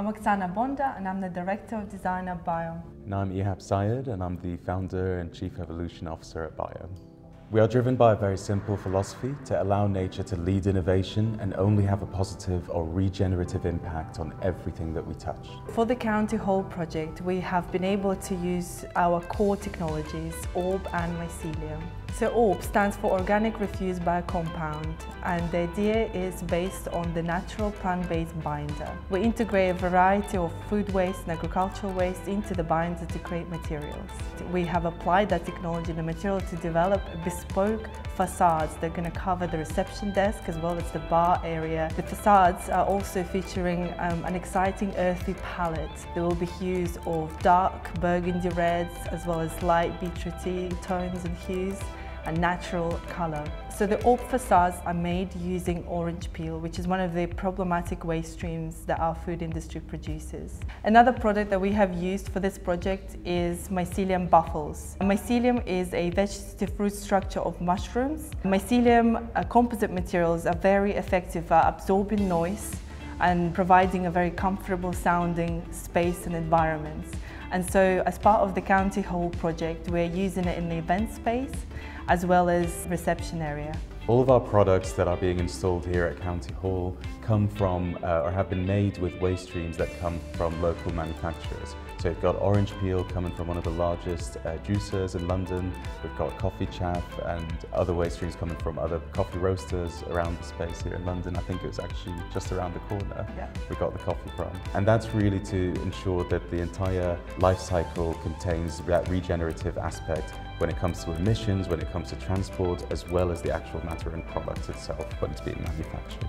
I'm Oksana Bondar and I'm the Director of Design at BIOHM. And I'm Ehab Sayed and I'm the Founder and Chief Evolution Officer at BIOHM. We are driven by a very simple philosophy to allow nature to lead innovation and only have a positive or regenerative impact on everything that we touch. For the County Hall project, we have been able to use our core technologies, ORB and Mycelium. So ORB stands for Organic Refuse Biocompound and the idea is based on the natural plant-based binder. We integrate a variety of food waste and agricultural waste into the binder to create materials. We have applied that technology and the material to develop bespoke facades that are going to cover the reception desk as well as the bar area. The facades are also featuring um, an exciting earthy palette. There will be hues of dark burgundy reds as well as light beetroot tones and hues a natural colour. So the ORB facades are made using orange peel, which is one of the problematic waste streams that our food industry produces. Another product that we have used for this project is mycelium baffles. Mycelium is a vegetative root structure of mushrooms. Mycelium uh, composite materials are very effective at absorbing noise and providing a very comfortable sounding space and environments. And so as part of the County Hall project, we're using it in the event space as well as reception area. All of our products that are being installed here at County Hall come from uh, or have been made with waste streams that come from local manufacturers. So we've got orange peel coming from one of the largest uh, juicers in London. We've got coffee chaff and other waste streams coming from other coffee roasters around the space here in London. I think it was actually just around the corner yeah. we got the coffee from. And that's really to ensure that the entire life cycle contains that regenerative aspect when it comes to emissions, when it comes to transport, as well as the actual matter and product itself when it's being manufactured.